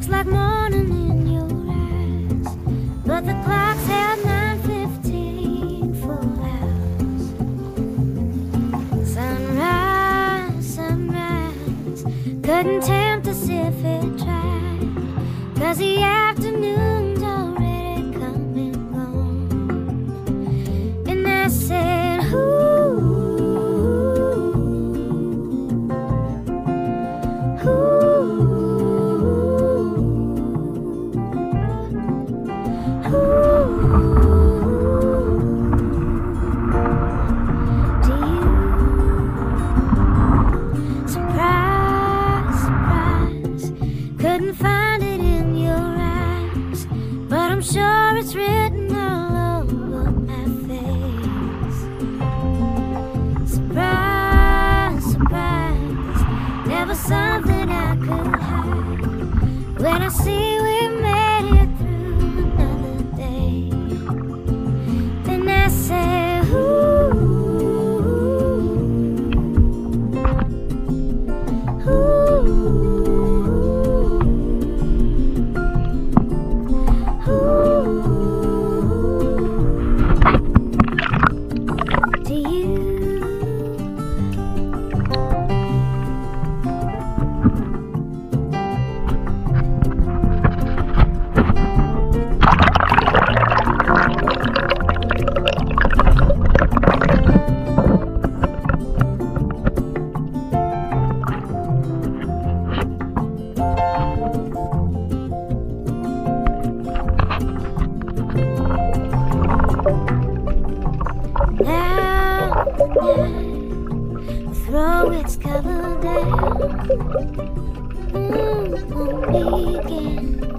looks like morning in your eyes, but the clock's held nine fifteen full hours. Sunrise, sunrise, couldn't tempt us if it tried, 'cause the afternoon's something Throw its cover down mm, won't begin.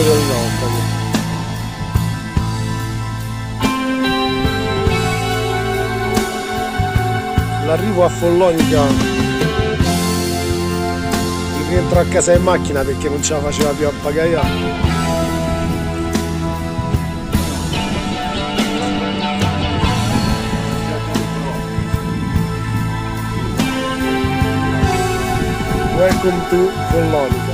Parco del Naufrago. L'arrivo a Follonica il rientro a casa in macchina perché non ce la faceva più a pagare. Welcome to Follonica.